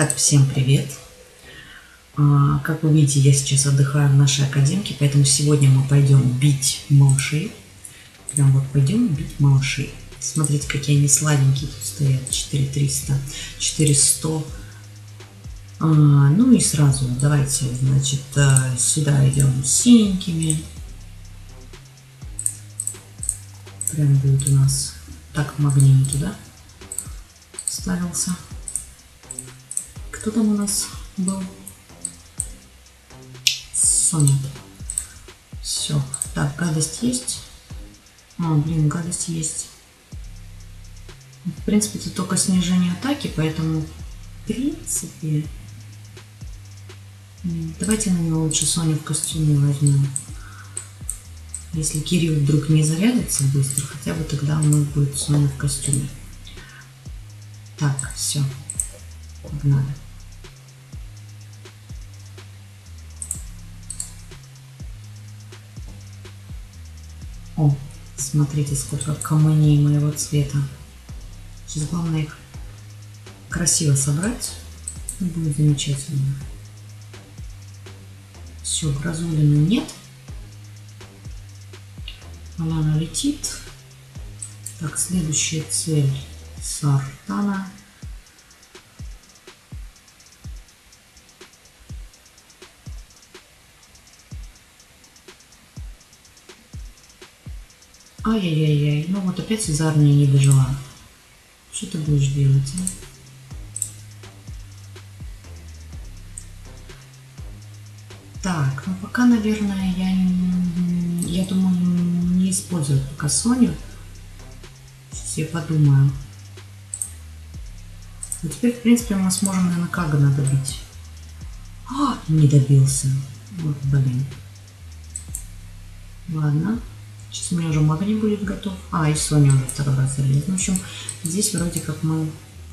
Так, всем привет. А, как вы видите, я сейчас отдыхаю в нашей академке, поэтому сегодня мы пойдем бить малышей. Прям вот пойдем бить малышей. Смотрите, какие они сладенькие тут стоят. 4300, 400. А, ну и сразу давайте, значит, э, сюда идем синенькими. Прям будет у нас так магнит туда ставился. Кто там у нас был? Соня. Все. Так, гадость есть. А, блин, гадость есть. В принципе, это только снижение атаки, поэтому, в принципе, давайте на него лучше Соню в костюме возьмем. Если Кирилл вдруг не зарядится быстро, хотя бы тогда у нас будет Соня в костюме. Так, все. Погнали. О, смотрите, сколько камней моего цвета. Сейчас главное их красиво собрать. И будет замечательно. Все, грозулины нет. Она летит. Так, следующая цель Сартана. Ай-яй-яй-яй. Ну вот опять из армии не дожила. Что ты будешь делать, а? Так, ну пока, наверное, я, я думаю, не использую пока Соню. Сейчас я подумаю. А теперь, в принципе, мы сможем, наверное, Кагана добить. А, не добился. Вот, блин. Ладно. Сейчас у меня уже магний будет готов. А, и Соня уже второй раз залез. Ну, в общем, здесь вроде как мы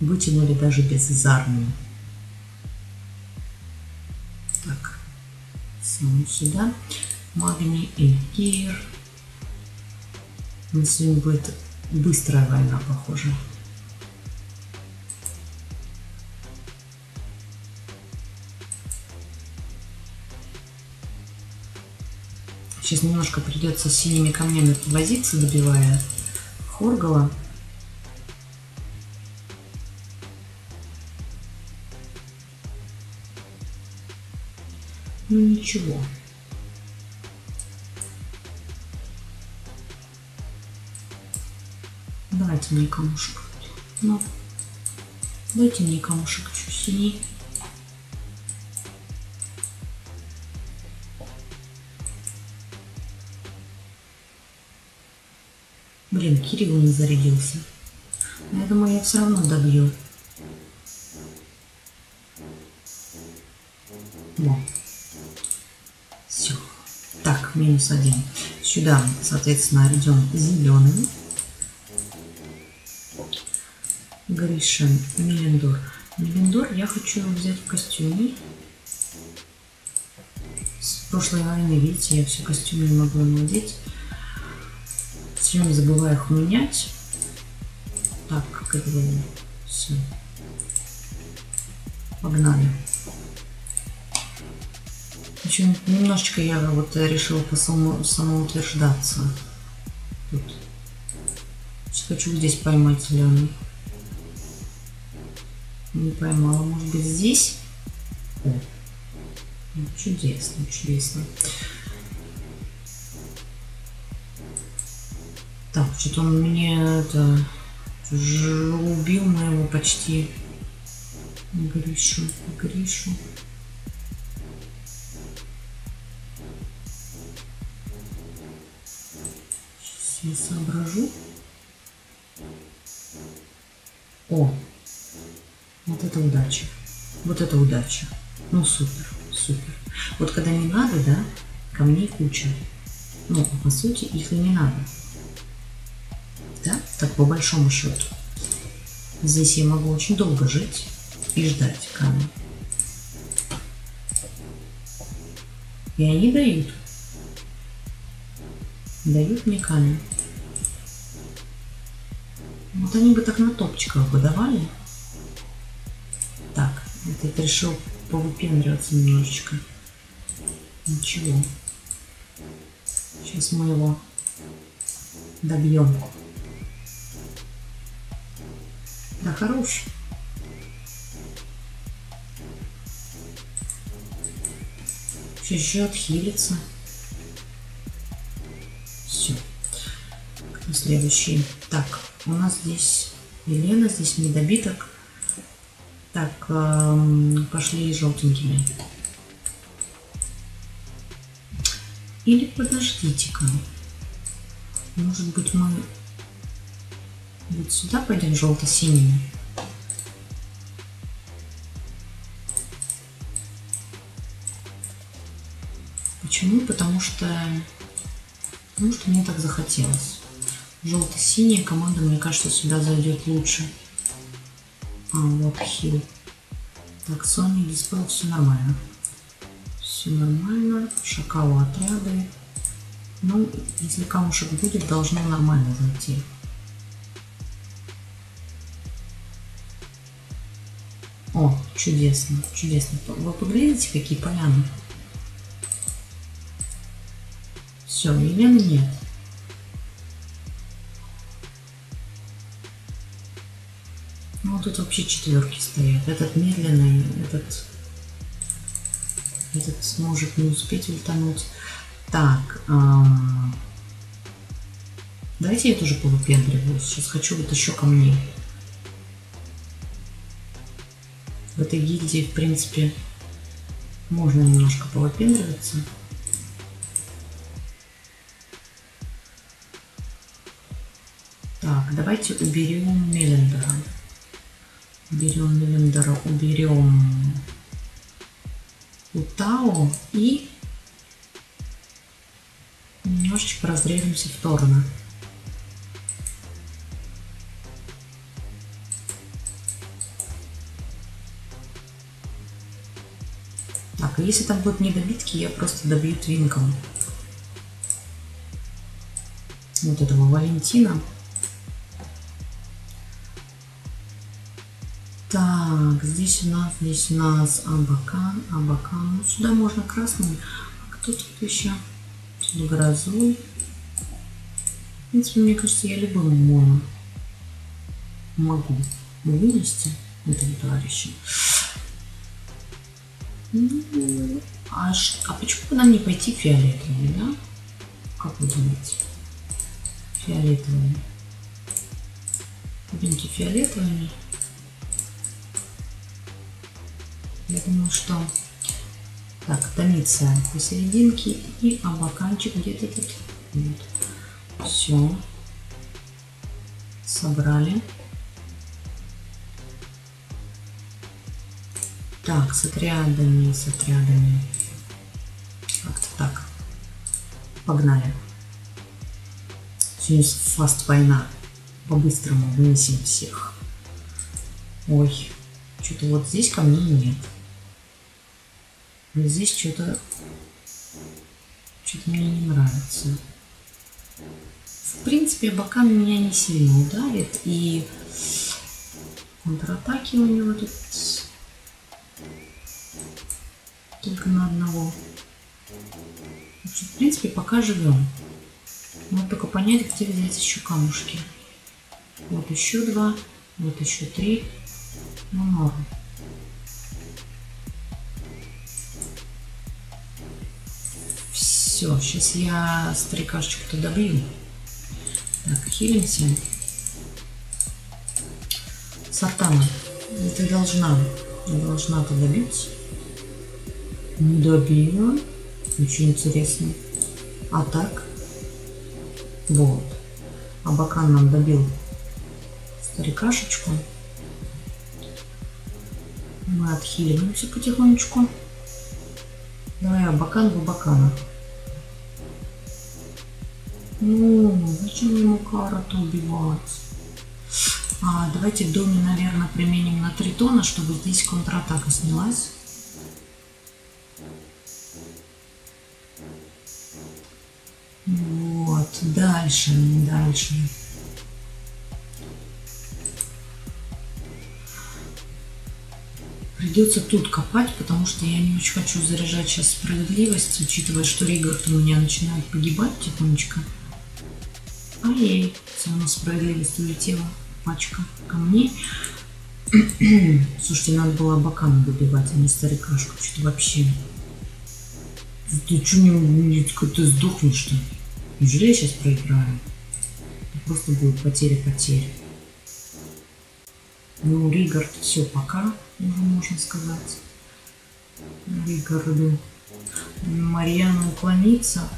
вытянули даже без зарни. Так, Соню сюда. Магний и Кир. У нас сегодня будет быстрая война, похоже. Сейчас немножко придется с синими камнями повозиться, добивая Хоргала. Ну ничего. Давайте мне камушек. Ну, дайте мне камушек чуть синий. Блин, Кирилл не зарядился. Но я думаю, я все равно добью. Во. Все. Так, минус один. Сюда, соответственно, идем зеленый. Гришин, Мелендор. Мелендор я хочу взять в костюме. С прошлой войны, видите, я все костюмы могу надеть время забываю их менять. Так, как это было? Все. Погнали. Общем, немножечко я вот решила по самоутверждаться. Тут. Сейчас хочу здесь поймать Лену. Не поймала. Может быть здесь? О. Чудесно, чудесно. Так, что-то он мне это убил моего почти Гришу, Гришу. Сейчас я соображу. О, вот это удача. Вот это удача. Ну, супер, супер. Вот когда не надо, да, камней куча. Ну, по сути, их и не надо. Так по большому счету. Здесь я могу очень долго жить и ждать камня. И они дают. Дают мне камень. Вот они бы так на топчиках бы давали. Так, Этот решил повыпендриваться немножечко. Ничего. Сейчас мы его добьем. Да хорош. Сейчас еще отхилится. Все. Следующий. Так, у нас здесь Елена, здесь недобиток. Так, эм, пошли желтенькими. Или подождите-ка. Может быть мы вот сюда пойдем желто-синими? Почему? Потому что, потому что мне так захотелось. Желто-синяя команда, мне кажется, сюда зайдет лучше. А, вот хил. Так, Sony дисплей, все нормально. Все нормально. Шакалу отряды. Ну, если камушек будет, должно нормально зайти. О, чудесно, чудесно. Вы поглядите, какие поляны. Все, Елены нет. Ну, тут вообще четверки стоят. Этот медленный, этот, этот сможет не успеть ультануть. Так, эм, давайте я тоже повыпендриваюсь. Сейчас хочу вот еще камней. В этой гильдии, в принципе, можно немножко повыпендриваться. Так, давайте уберем Меллендера. Берем Меллендера, уберем Утао и немножечко разрежемся в стороны. Так, а если там будут недобитки, я просто добью твинком. Вот этого Валентина. Так, здесь у нас, здесь у нас Абакан, Абакан. Ну, сюда можно красный. А кто тут еще? Тут грозой. В принципе, мне кажется, я любым моно могу вынести этого товарища. А, а почему бы нам не пойти фиолетовыми, да? Как вы думаете? Фиолетовыми. Пойдемте фиолетовыми. Я думаю, что так, томится посерединке и абаканчик где-то тут. Вот. Все. Собрали. Так, с отрядами, с отрядами. Как-то так. Погнали. Сегодня фаст война. По-быстрому вынесем всех. Ой, что-то вот здесь камней нет. Но здесь что-то что-то мне не нравится. В принципе, Бакан меня не сильно ударит, и контратаки у него тут только на одного. Общем, в принципе, пока живем. Надо только понять, где взять еще камушки. Вот еще два, вот еще три. Ну, норм. Все, сейчас я старикашечку-то добью. Так, хилимся. Сартана, ты должна, должна ты добить. Не добила. Очень интересно. А так? Вот. Абакан нам добил старикашечку. Мы отхиливаемся потихонечку. Давай Абакан в Абакана. Ну, зачем ему карату убивать? А, давайте в доме, наверное, применим на тритона, чтобы здесь контратака снялась. Вот, дальше, дальше. Придется тут копать, потому что я не очень хочу заряжать сейчас справедливость, учитывая, что Ригард у меня начинает погибать тихонечко. Ай-яй, все равно справедливость улетела. Пачка камней. Слушайте, надо было Абакана добивать, а не старикашку. Что-то вообще... Ты что, не, не, ты сдохнешь, что ли? Неужели я сейчас проиграю? Это просто будет потеря-потеря. Ну, Ригард, все, пока, уже можно сказать. Ригарду. Марьяна уклонится.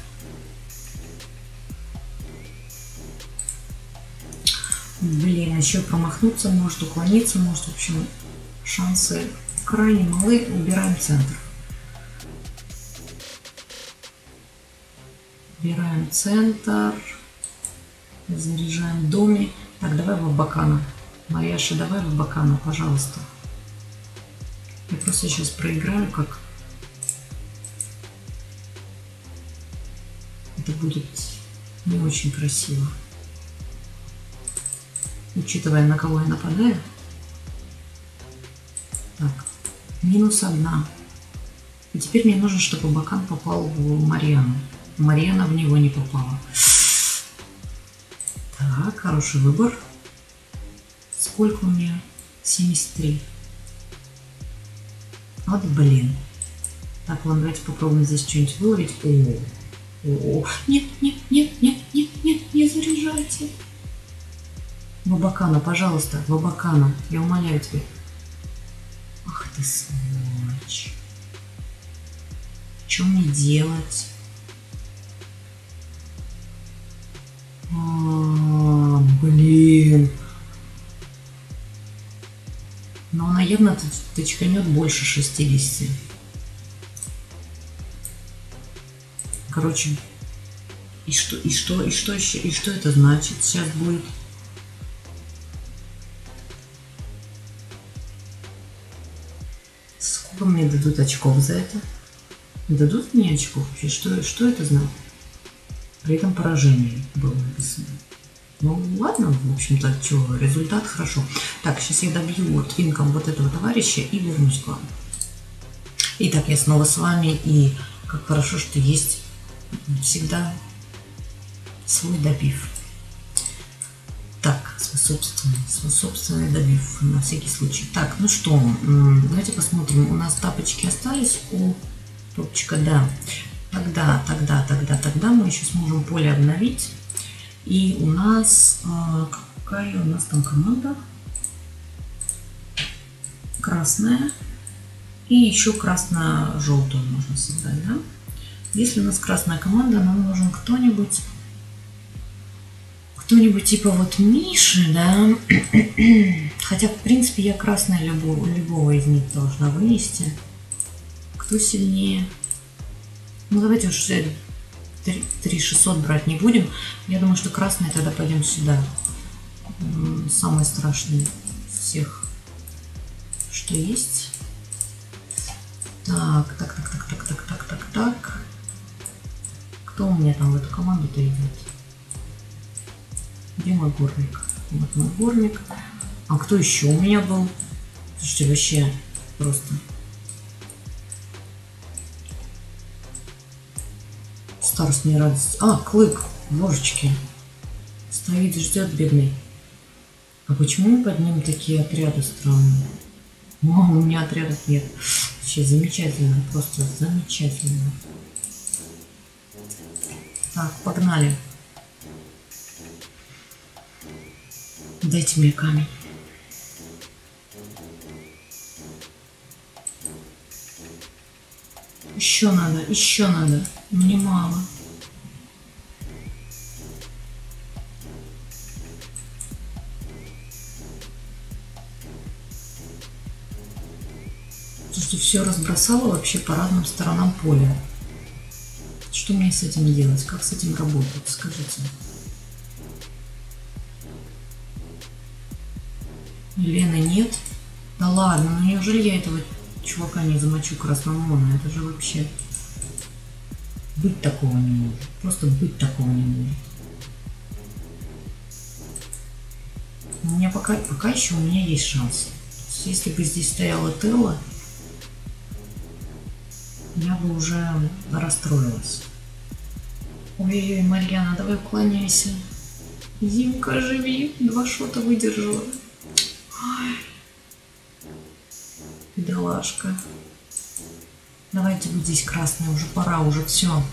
Блин, еще промахнуться может, уклониться может. В общем, шансы крайне малы. Убираем центр. Убираем центр. Заряжаем доме. Так, давай в Абакана. Марьяша, давай в Абакана, пожалуйста. Я просто сейчас проиграю, как... Это будет не очень красиво учитывая, на кого я нападаю. Так, минус одна. И теперь мне нужно, чтобы Бакан попал в Марьяну. Марьяна в него не попала. Так, хороший выбор. Сколько у меня? 73. Вот блин. Так, ладно, давайте попробуем здесь что-нибудь выловить. О, о, нет, нет, нет, нет, нет, нет, не заряжайте. Вабакана, пожалуйста, Вабакана, я умоляю тебя. Ах ты сволочь. Что мне делать? А, блин. Но она явно точканет больше 60. Короче, и что, и что, и что еще, и что это значит сейчас будет? Дадут очков за это? Дадут мне очков вообще? Что, что это значит? При этом поражение было написано. Ну ладно, в общем-то, что, результат хорошо. Так, сейчас я добью твинком вот этого товарища и вернусь к вам. Итак, я снова с вами, и как хорошо, что есть всегда свой добив. Свой собственный, свой собственный добив на всякий случай. Так, ну что, давайте посмотрим. У нас тапочки остались у топчика, да. Тогда, тогда, тогда, тогда мы еще сможем поле обновить. И у нас, а, какая у нас там команда? Красная. И еще красно-желтую можно создать, да? Если у нас красная команда, нам нужен кто-нибудь кто-нибудь типа вот Миши, да, хотя, в принципе, я красная любого, любого из них должна вынести. Кто сильнее? Ну, давайте уж 3600 брать не будем. Я думаю, что красные тогда пойдем сюда. Самый страшный всех, что есть. Так, так, так, так, так, так, так, так, так. Кто у меня там в эту команду-то идет? Где мой горник? Вот мой горник. А кто еще у меня был? Слушайте, вообще просто. Старость не радость. А, Клык, божечки. Стоит, ждет бедный. А почему под ним такие отряды странные? О, у меня отрядов нет. Вообще замечательно, просто замечательно. Так, погнали. Дайте мне камень. Еще надо, еще надо. Мне мало. Слушайте, все разбросало вообще по разным сторонам поля. Что мне с этим делать? Как с этим работать? Скажите. Лены нет. Да ладно, ну неужели я этого чувака не замочу красномона? Это же вообще... Быть такого не может. Просто быть такого не может. У меня пока, пока еще у меня есть шанс. Если бы здесь стояла Телла, я бы уже расстроилась. Ой-ой-ой, Марьяна, давай уклоняйся. Зимка, живи. Два шота выдержала. Бедолашка. Давайте вот здесь красный, уже пора, уже все.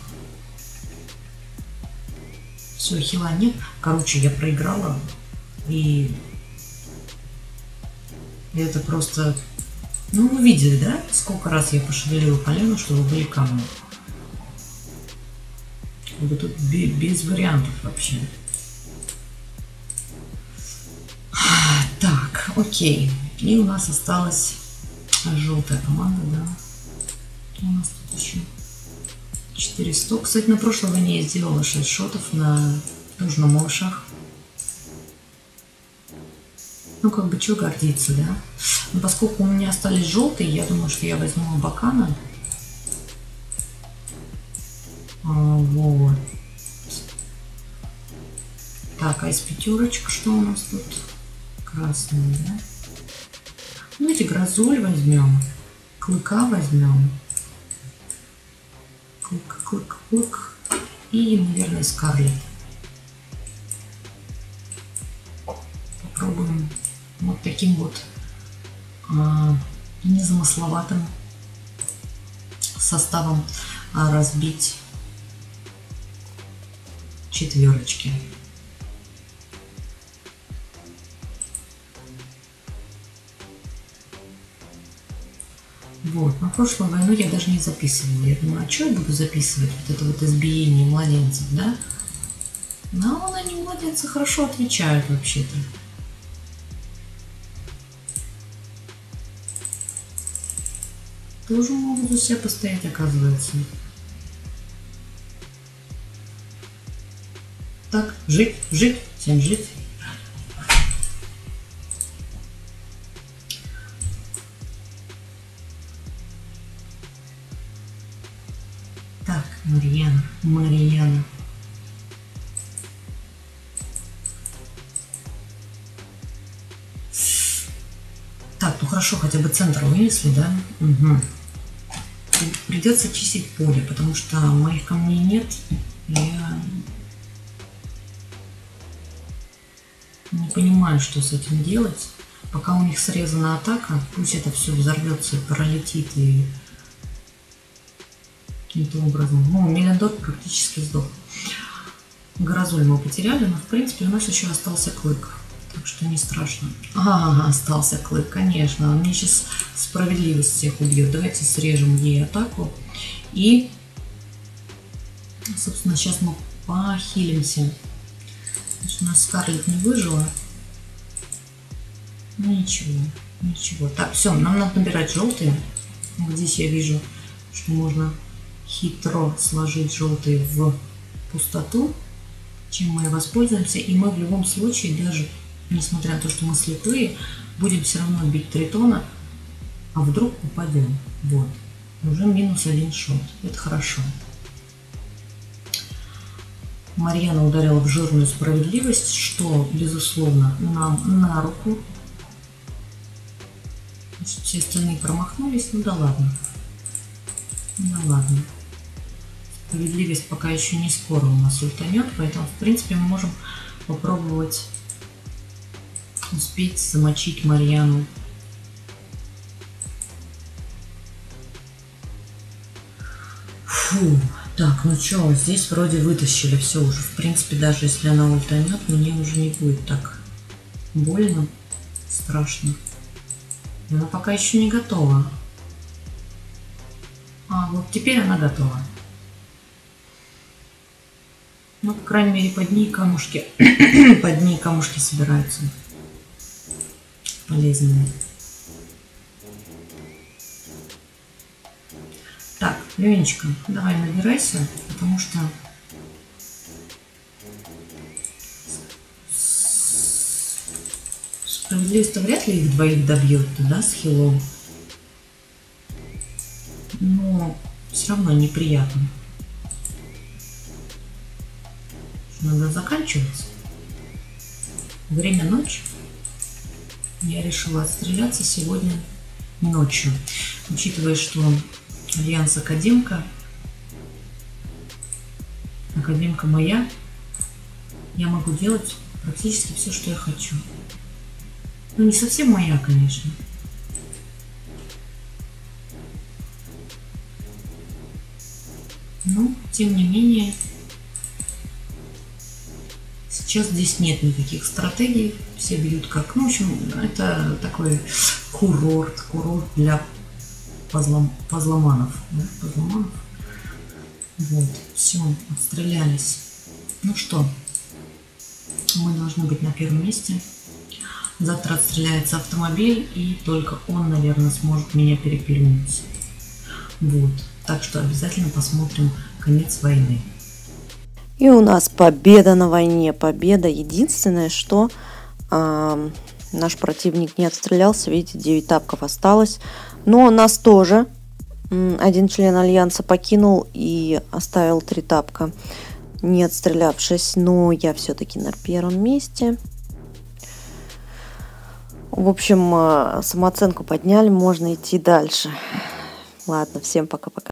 Все, хила нет. Короче, я проиграла. И это просто... Ну, вы видели, да? Сколько раз я пошевелила полену, чтобы были камни. Вот тут без вариантов вообще. Так, окей. И у нас осталась желтая команда, да. Что у нас тут еще? 400. Кстати, на прошлой войне я сделала 6 шотов на южном шах. Ну, как бы, что гордиться, да? Но поскольку у меня остались желтые, я думаю, что я возьму Абакана. А, вот. Так, а из пятерочек что у нас тут? Красные, да? Эти грозоль возьмем. Клыка возьмем. Клык, клык, клык. И, наверное, скарлет. Попробуем вот таким вот а, незамысловатым составом а, разбить четверочки. Вот, на прошлую войну я даже не записывала. Я думаю, а что я буду записывать вот это вот избиение младенцев, да? Но они младенцы хорошо отвечают вообще-то. Тоже могут за себя постоять, оказывается. Так, жить, жить, всем жить. Марьяна, Марьяна. Так, ну хорошо, хотя бы центр вынесли, да? Угу. Придется чистить поле, потому что моих камней нет. Я Не понимаю, что с этим делать. Пока у них срезана атака, пусть это все взорвется пролетит и каким-то образом. Ну, Мелендор практически сдох. Горозоль мы потеряли, но в принципе у нас еще остался клык. Так что не страшно. Ага, остался клык, конечно. Он мне сейчас справедливость всех убьет. Давайте срежем ей атаку. И, собственно, сейчас мы похилимся. Значит, у нас Скарлет не выжила. Ну ничего, ничего. Так, все, нам надо набирать желтые. Здесь я вижу, что можно хитро сложить желтые в пустоту, чем мы и воспользуемся. И мы в любом случае, даже несмотря на то, что мы слепые, будем все равно бить тритона, а вдруг упадем. Вот. Уже минус один шот. Это хорошо. Марьяна ударила в жирную справедливость, что, безусловно, нам на руку. Все остальные промахнулись, ну да ладно. Ну да ладно. Справедливость пока еще не скоро у нас ультанет, поэтому, в принципе, мы можем попробовать успеть замочить Марьяну. Фу. Так, ну что, здесь вроде вытащили все уже. В принципе, даже если она ультанет, мне уже не будет так больно, страшно. Она пока еще не готова. А, вот теперь она готова. Ну, по крайней мере, под ней камушки, под ней камушки собираются. Полезные. Ленечка, давай набирайся, потому что справедливость вряд ли их двоих добьет, да, с хилом. Но все равно неприятно. Надо заканчивать. Время ночь. Я решила отстреляться сегодня ночью. Учитывая, что Альянс Академка. Академка моя. Я могу делать практически все, что я хочу. Ну, не совсем моя, конечно. Но, тем не менее, сейчас здесь нет никаких стратегий. Все бьют как... Ну, в общем, это такой курорт. Курорт для позлом, позломанов. Да? Позломанов. Вот, все, отстрелялись. Ну что, мы должны быть на первом месте. Завтра отстреляется автомобиль, и только он, наверное, сможет меня перепильнуть. Вот. Так что обязательно посмотрим конец войны. И у нас победа на войне. Победа. Единственное, что э, наш противник не отстрелялся. Видите, 9 тапков осталось. Но нас тоже один член Альянса покинул и оставил 3 тапка, не отстрелявшись. Но я все-таки на первом месте. В общем, а, самооценку подняли, можно идти дальше. Ладно, всем пока-пока.